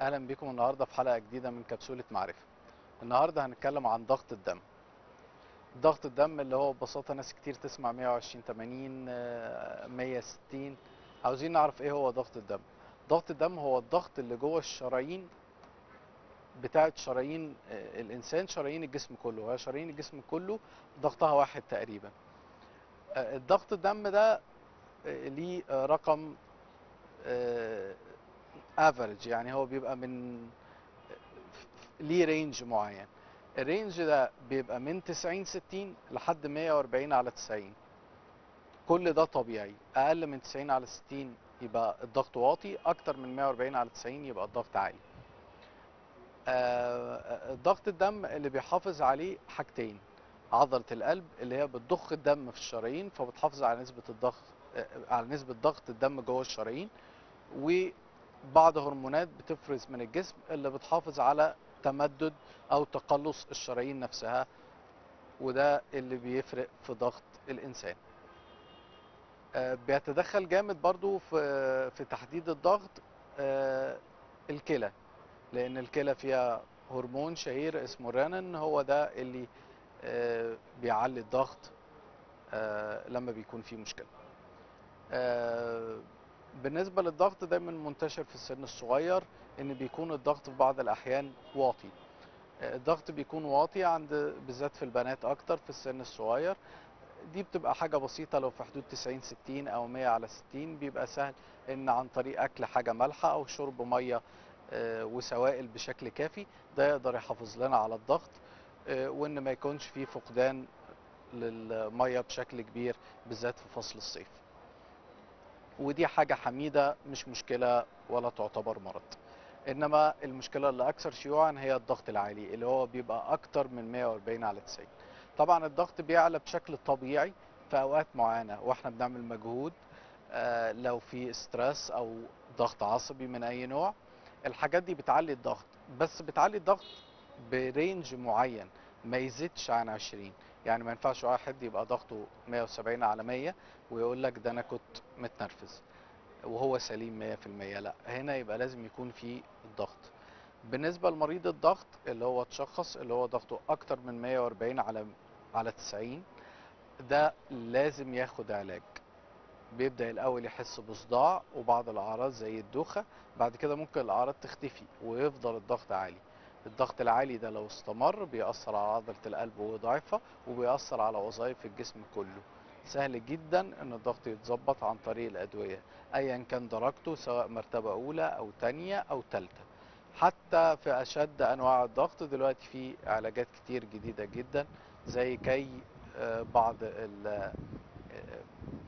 أهلا بكم النهارده في حلقة جديدة من كبسولة معرفة. النهارده هنتكلم عن ضغط الدم. ضغط الدم اللي هو ببساطة ناس كتير تسمع 120 80 آه، 160 عاوزين نعرف إيه هو ضغط الدم. ضغط الدم هو الضغط اللي جوه الشرايين بتاعة شرايين آه، الإنسان شرايين الجسم كله. هي شرايين الجسم كله ضغطها واحد تقريبا. آه، الضغط الدم ده آه، ليه رقم average يعني هو بيبقى من ليه range معين. ال range ده بيبقى من 90 60 لحد 140 على 90 كل ده طبيعي. أقل من 90 على 60 يبقى الضغط واطي أكتر من 140 على 90 يبقى الضغط عالي. آه، ضغط الدم اللي بيحافظ عليه حاجتين عضلة القلب اللي هي بتضخ الدم في الشرايين فبتحافظ على نسبة الضغط آه، على نسبة ضغط الدم جوه الشرايين وبعض هرمونات بتفرز من الجسم اللي بتحافظ على تمدد أو تقلص الشرايين نفسها وده اللي بيفرق في ضغط الإنسان. آه، بيتدخل جامد برضو في في تحديد الضغط آه، الكلى لأن الكلى فيها هرمون شهير اسمه الرنين هو ده اللي آه، بيعلي الضغط لما بيكون في مشكلة. بالنسبة للضغط دايما منتشر في السن الصغير إن بيكون الضغط في بعض الأحيان واطي. الضغط بيكون واطي عند بالذات في البنات أكتر في السن الصغير. دي بتبقى حاجة بسيطة لو في حدود 90 60 أو 100 على 60 بيبقى سهل إن عن طريق أكل حاجة مالحة أو شرب مية آه، وسوائل بشكل كافي ده يقدر يحافظ لنا على الضغط آه، وإن ما يكونش فيه فقدان للمية بشكل كبير بالذات في فصل الصيف. ودي حاجة حميدة مش مشكلة ولا تعتبر مرض. إنما المشكلة اللي أكثر شيوعا هي الضغط العالي اللي هو بيبقى أكتر من 140 على 90 طبعا الضغط بيعلى بشكل طبيعي في أوقات معينة وإحنا بنعمل مجهود آه، لو في stress أو ضغط عصبي من أي نوع. الحاجات دي بتعلي الضغط بس بتعلي الضغط ب range معين. ما يزيدش عن 20 يعني ما ينفعش واحد يبقى ضغطه 170 على 100 ويقول لك ده أنا كنت متنرفز وهو سليم 100% لا هنا يبقى لازم يكون في الضغط بالنسبة لمريض الضغط اللي هو اتشخص اللي هو ضغطه أكتر من 140 على على 90 ده لازم ياخد علاج. بيبدأ الأول يحس بصداع وبعض الأعراض زي الدوخة بعد كده ممكن الأعراض تختفي ويفضل الضغط عالي. الضغط العالي ده لو استمر بيأثر على عضلة القلب ويضعفها وبيأثر على وظائف الجسم كله. سهل جدا إن الضغط يتظبط عن طريق الأدوية أيا كان درجته سواء مرتبة أولى أو تانية أو تالتة. حتى في أشد أنواع الضغط دلوقتي في علاجات كتير جديدة جدا زي كي آه، بعض ال- آه،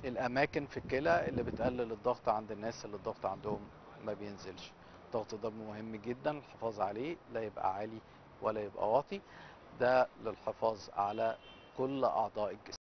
الأماكن في الكلى اللي بتقلل الضغط عند الناس اللي الضغط عندهم ما بينزلش. ضغط الدم مهم جدا الحفاظ عليه لا يبقى عالي ولا يبقى واطي. ده للحفاظ على كل أعضاء الجسم.